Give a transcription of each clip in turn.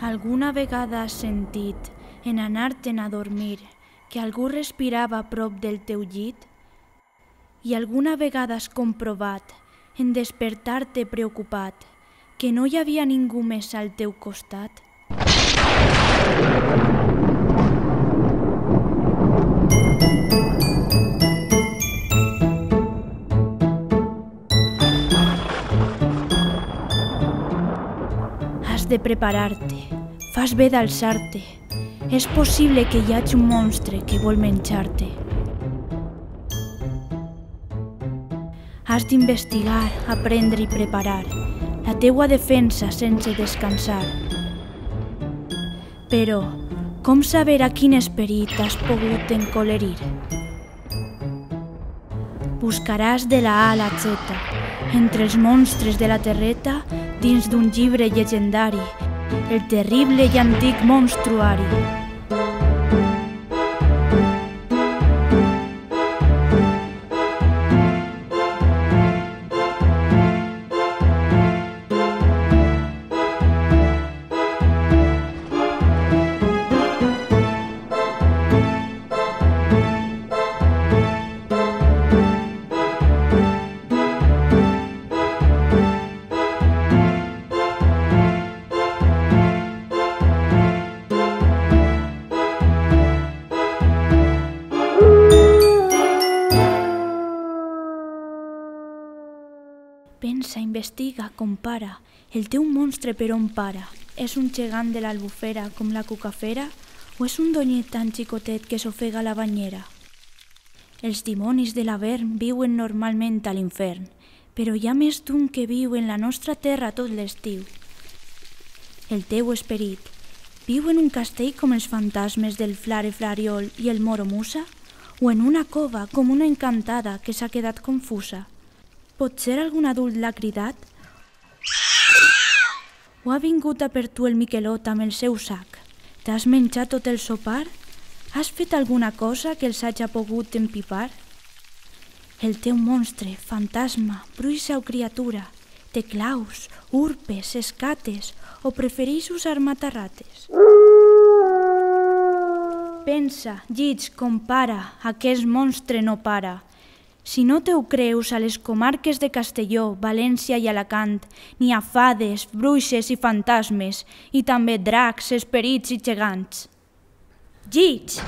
Alguna vegada has sentit, en anar-te'n a dormir, que algú respirava a prop del teu llit? I alguna vegada has comprovat, en despertar-te preocupat, que no hi havia ningú més al teu costat? Has de preparar-te, fas bé d'alçar-te. És possible que hi hagi un monstre que vol menjar-te. Has d'investigar, aprendre i preparar la teua defensa sense descansar. Però, com saber a quin esperit has pogut encolerir? Buscaràs de la A a la Z, entre els monstres de la terreta, dins d'un llibre llegendari, el terrible i antic monstruari. Pensa, investiga, compara. El teu monstre per on para? És un gegant de l'albufera com la cucafera o és un donyet tan xicotet que s'ofega la banyera? Els dimonis de l'Avern viuen normalment a l'infern, però hi ha més d'un que viu en la nostra terra tot l'estiu. El teu esperit viu en un castell com els fantasmes del Flare Flariol i el Moro Musa? O en una cova com una encantada que s'ha quedat confusa? Potser algun adult l'ha cridat? O ha vingut a per tu el Miquelot amb el seu sac? T'has menjat tot el sopar? Has fet alguna cosa que els hagi pogut empipar? El teu monstre, fantasma, bruixa o criatura, té claus, urpes, escates o prefereix usar matarrates? Pensa, llits, compara, aquest monstre no para. Si no te ho creus, a les comarques de Castelló, València i Alacant n'hi ha fades, bruixes i fantasmes, i també dracs, esperits i gegants. Llits!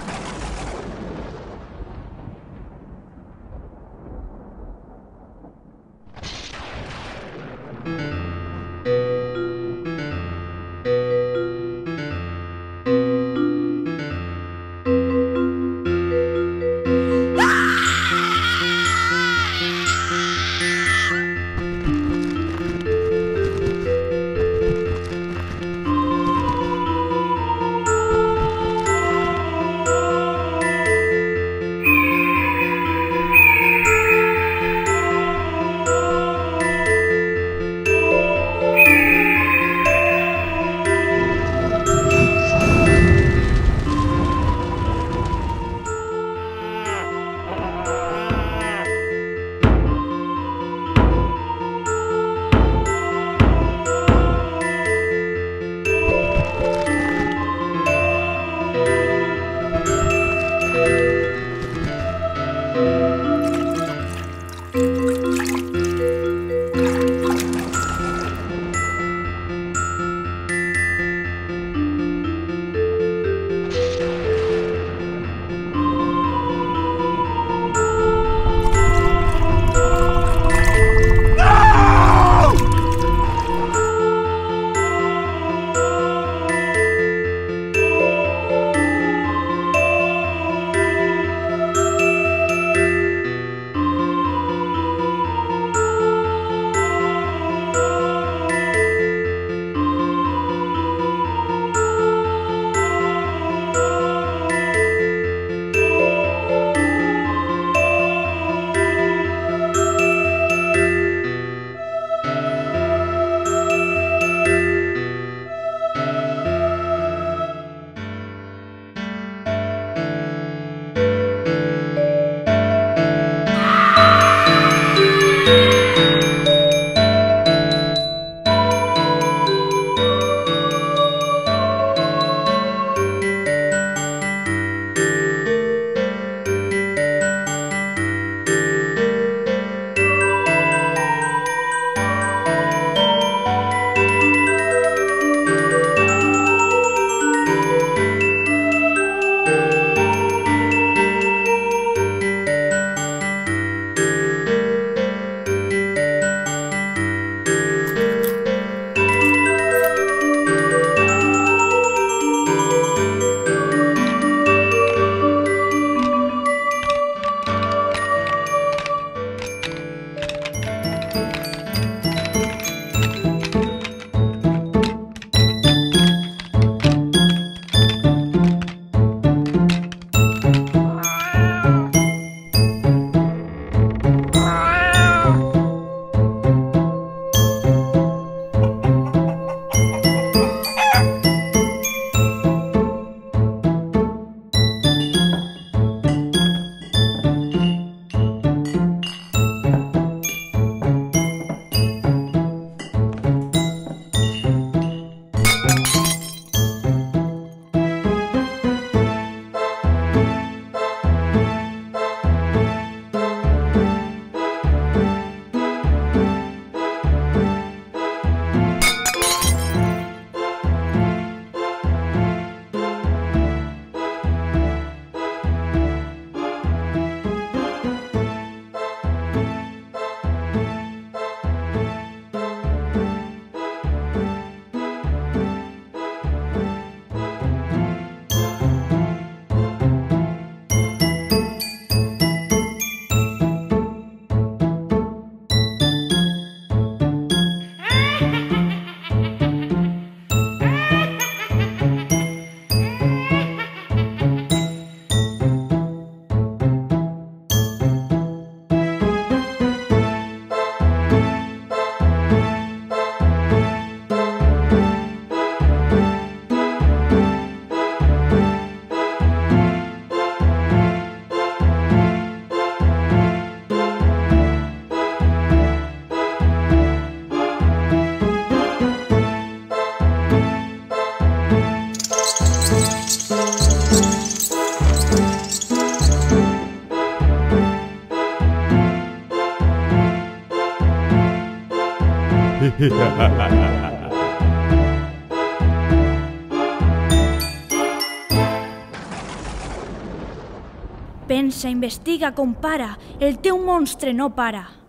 Pensa, investiga, compara, el teu monstre no para.